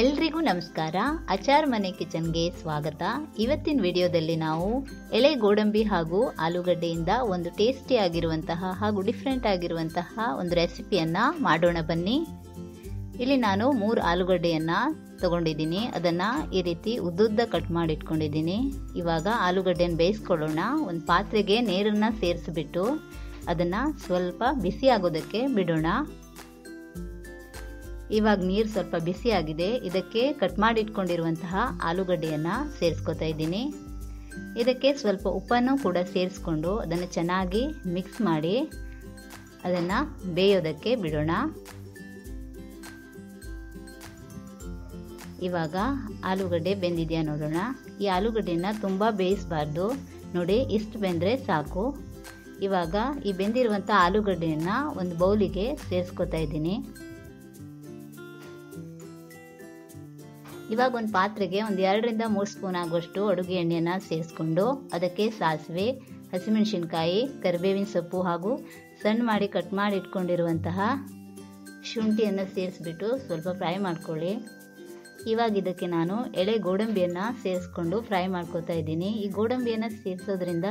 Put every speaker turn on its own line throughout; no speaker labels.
ಎಲ್ರಿಗೂ ನಮಸ್ಕಾರ. ಅಚಾರ್ ಮನೆ ಕಿಚನ್ಗೆ ಸ್ವಾಗತ. ಇವತ್ತಿನ ವಿಡಿಯೋದಲ್ಲಿ ನಾವು ಎಳೆ ಗೋಡಂಬಿ ಹಾಗೂ ಆಲೂಗಡ್ಡೆಯಿಂದ ಒಂದು ಟೇಸ್ಟಿ ಆಗಿರುವಂತಹ ಹಾಗೂ ಡಿಫ್ರೆಂಟ್ ಆಗಿರುವಂತಹ ಒಂದು ರೆಸಿಪಿಯನ್ನು ಮಾಡೋಣ ಬನ್ನಿ. ಇಲ್ಲಿ ನಾನು ಮೂರು ಆಲೂಗಡ್ಡೆಯನ್ನು ತಗೊಂಡಿದ್ದೀನಿ. ಅದನ್ನು ಈ ರೀತಿ ಉದ್ದುದ್ದ ಕಟ್ ಮಾಡಿ ಇಟ್ಕೊಂಡಿದ್ದೀನಿ ಇವಾಗ ಆಲೂಗಡ್ಡೆಯನ್ನು ಬೇಯಿಸ್ಕೊಳ್ಳೋಣ. ಒಂದು ಪಾತ್ರೆಗೆ ನೀರನ್ನು ಸೇರಿಸಿಬಿಟ್ಟು ಅದನ್ನು ಸ್ವಲ್ಪ ಬಿಸಿ ಆಗೋದಕ್ಕೆ ಬಿಡೋಣ. ಇವಾಗ ನೀರು ಸ್ವಲ್ಪ ಬಿಸಿ ಆಗಿದೆ. ಇದಕ್ಕೆ ಕಟ್ ಮಾಡಿ ಇಟ್ಕೊಂಡಿರುವಂತಹ ಆಲೂಗಡ್ಡೆಯನ್ನು ಸೇರಿಸ್ಕೊತಾ ಇದ್ದೀನಿ. ಇದಕ್ಕೆ ಸ್ವಲ್ಪ ಉಪ್ಪನ್ನು ಕೂಡ ಸೇರಿಸ್ಕೊಂಡು ಅದನ್ನು ಚೆನ್ನಾಗಿ ಮಿಕ್ಸ್ ಮಾಡಿ ಅದನ್ನು ಬೇಯೋದಕ್ಕೆ ಬಿಡೋಣ. ಇವಾಗ ಆಲೂಗಡ್ಡೆ ಬೆಂದಿದೆಯಾ ನೋಡೋಣ. ಈ ಆಲೂಗಡ್ಡೆನ ತುಂಬ ಬೇಯಿಸಬಾರ್ದು. ನೋಡಿ, ಇಷ್ಟು ಬೆಂದರೆ ಸಾಕು. ಇವಾಗ ಈ ಬೆಂದಿರುವಂಥ ಆಲೂಗಡ್ಡೆಯನ್ನು ಒಂದು ಬೌಲಿಗೆ ಸೇರಿಸ್ಕೊತಾ ಇದ್ದೀನಿ. ಇವಾಗ ಒಂದು ಪಾತ್ರೆಗೆ ಒಂದು ಎರಡರಿಂದ ಮೂರು ಸ್ಪೂನ್ ಆಗುವಷ್ಟು ಅಡುಗೆ ಎಣ್ಣೆಯನ್ನು ಸೇರಿಸ್ಕೊಂಡು ಅದಕ್ಕೆ ಸಾಸಿವೆ, ಹಸಿಮೆಣಸಿನ್ಕಾಯಿ, ಕರಿಬೇವಿನ ಸೊಪ್ಪು ಹಾಗೂ ಸಣ್ಣ ಮಾಡಿ ಕಟ್ ಮಾಡಿ ಇಟ್ಕೊಂಡಿರುವಂತಹ ಶುಂಠಿಯನ್ನು ಸೇರಿಸ್ಬಿಟ್ಟು ಸ್ವಲ್ಪ ಫ್ರೈ ಮಾಡ್ಕೊಳ್ಳಿ. ಇವಾಗ ಇದಕ್ಕೆ ನಾನು ಎಳೆ ಗೋಡಂಬಿಯನ್ನು ಸೇರಿಸ್ಕೊಂಡು ಫ್ರೈ ಮಾಡ್ಕೋತಾ ಇದ್ದೀನಿ. ಈ ಗೋಡಂಬಿಯನ್ನು ಸೇರಿಸೋದ್ರಿಂದ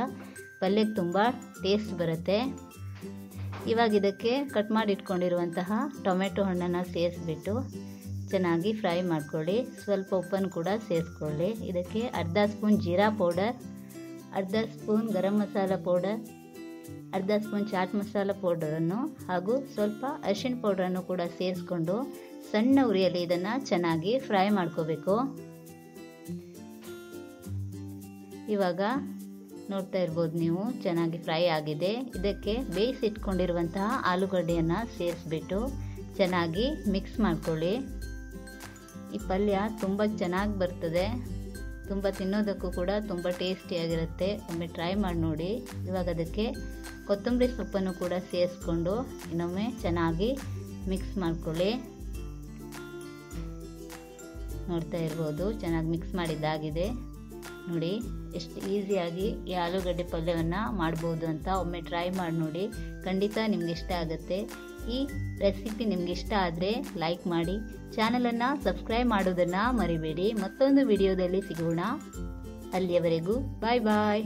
ಪಲ್ಯಕ್ಕೆ ತುಂಬ ಟೇಸ್ಟ್ ಬರುತ್ತೆ. ಇವಾಗ ಇದಕ್ಕೆ ಕಟ್ ಮಾಡಿ ಇಟ್ಕೊಂಡಿರುವಂತಹ ಟೊಮೆಟೊ ಹಣ್ಣನ್ನು ಸೇರಿಸ್ಬಿಟ್ಟು ಚೆನ್ನಾಗಿ ಫ್ರೈ ಮಾಡ್ಕೊಳ್ಳಿ. ಸ್ವಲ್ಪ ಉಪ್ಪನ್ನು ಕೂಡ ಸೇರಿಸ್ಕೊಳ್ಳಿ. ಇದಕ್ಕೆ ಅರ್ಧ ಸ್ಪೂನ್ ಜೀರಾ ಪೌಡರ್, ಅರ್ಧ ಸ್ಪೂನ್ ಗರಂ ಮಸಾಲ ಪೌಡರ್, ಅರ್ಧ ಸ್ಪೂನ್ ಚಾಟ್ ಮಸಾಲ ಪೌಡರನ್ನು ಹಾಗೂ ಸ್ವಲ್ಪ ಅರಿಶಿಣ ಪೌಡರನ್ನು ಕೂಡ ಸೇರಿಸ್ಕೊಂಡು ಸಣ್ಣ ಉರಿಯಲ್ಲಿ ಇದನ್ನು ಚೆನ್ನಾಗಿ ಫ್ರೈ ಮಾಡ್ಕೋಬೇಕು. ಇವಾಗ ನೋಡ್ತಾ ಇರ್ಬೋದು ನೀವು, ಚೆನ್ನಾಗಿ ಫ್ರೈ ಆಗಿದೆ. ಇದಕ್ಕೆ ಬೇಯಿಸಿಟ್ಕೊಂಡಿರುವಂತಹ ಆಲೂಗಡ್ಡೆಯನ್ನು ಸೇರಿಸ್ಬಿಟ್ಟು ಚೆನ್ನಾಗಿ ಮಿಕ್ಸ್ ಮಾಡ್ಕೊಳ್ಳಿ. ಈ ಪಲ್ಯ ತುಂಬ ಚೆನ್ನಾಗಿ ಬರ್ತದೆ. ತುಂಬ ತಿನ್ನೋದಕ್ಕೂ ಕೂಡ ತುಂಬ ಟೇಸ್ಟಿಯಾಗಿರುತ್ತೆ ಒಮ್ಮೆ ಟ್ರೈ ಮಾಡಿ ನೋಡಿ. ಇವಾಗ ಅದಕ್ಕೆ ಕೊತ್ತಂಬರಿ ಸೊಪ್ಪನ್ನು ಕೂಡ ಸೇರಿಸ್ಕೊಂಡು ಇನ್ನೊಮ್ಮೆ ಚೆನ್ನಾಗಿ ಮಿಕ್ಸ್ ಮಾಡ್ಕೊಳ್ಳಿ. ನೋಡ್ತಾ ಇರ್ಬೋದು, ಚೆನ್ನಾಗಿ ಮಿಕ್ಸ್ ಮಾಡಿದ್ದಾಗಿದೆ. ನೋಡಿ, ಎಷ್ಟು ಈಸಿಯಾಗಿ ಈ ಆಲೂಗಡ್ಡೆ ಪಲ್ಯವನ್ನು ಮಾಡ್ಬೋದು ಅಂತ ಒಮ್ಮೆ ಟ್ರೈ ಮಾಡಿ ನೋಡಿ. ಖಂಡಿತ ನಿಮ್ಗೆ ಇಷ್ಟ ಆಗುತ್ತೆ. ಈ ರೆಸಿಪಿ ನಿಮ್ಗೆ ಇಷ್ಟ ಆದರೆ ಲೈಕ್ ಮಾಡಿ ಚಾನಲನ್ನು ಸಬ್ಸ್ಕ್ರೈಬ್ ಮಾಡೋದನ್ನು ಮರಿಬೇಡಿ. ಮತ್ತೊಂದು ವಿಡಿಯೋದಲ್ಲಿ ಸಿಗೋಣ. ಅಲ್ಲಿಯವರೆಗೂ ಬಾಯ್ ಬಾಯ್